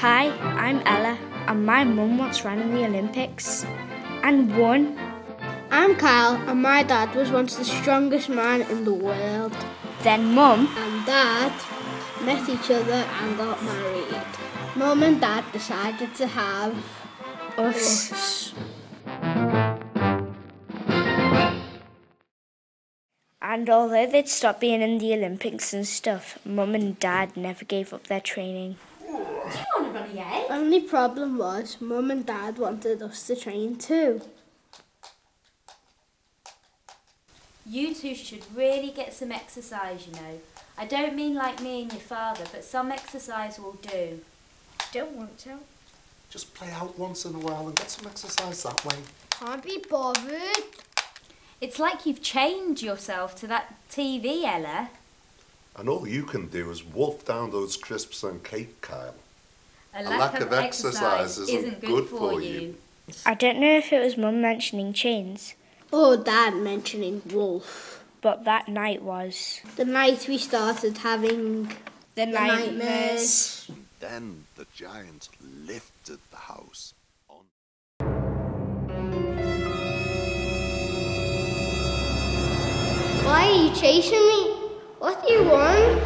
Hi, I'm Ella, and my mum once ran in the Olympics and won. I'm Kyle, and my dad was once the strongest man in the world. Then mum and dad met each other and got married. Mum and dad decided to have us. us. And although they'd stopped being in the Olympics and stuff, mum and dad never gave up their training. Do you want to run again? Only problem was mum and dad wanted us to train too. You two should really get some exercise, you know. I don't mean like me and your father, but some exercise will do. Don't want to. Just play out once in a while and get some exercise that way. Can't be bothered. It's like you've chained yourself to that TV, Ella. And all you can do is wolf down those crisps and cake, Kyle. A lack, lack of, of, exercise, isn't, isn't good, good, for, you. you. I don't know if it was mum mentioning chains. Or dad mentioning wolf. But that night was. The night we started having the, the nightmares. nightmares. Then the giant lifted the house on. Why are you chasing me? What do you want?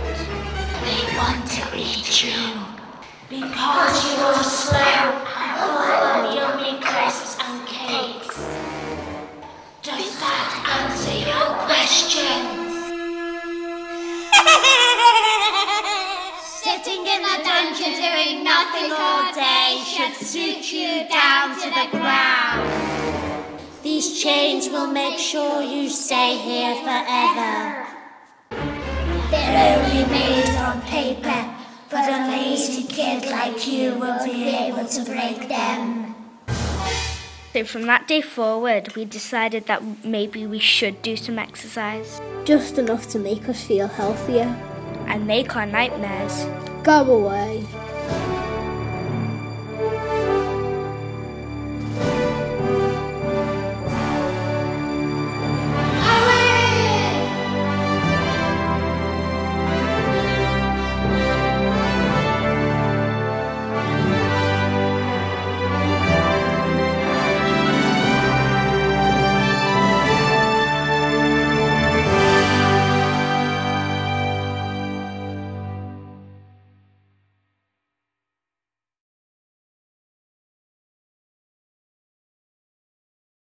They want to eat you. Because you are slow and full of yummy crisps and cakes. Does that answer your questions? Sitting in the dungeon doing nothing all day should suit you down to the ground. These chains will make sure you stay here forever. They're only made on paper, but a lazy kid like you will be able to break them. So from that day forward, we decided that maybe we should do some exercise. Just enough to make us feel healthier. And make our nightmares go away.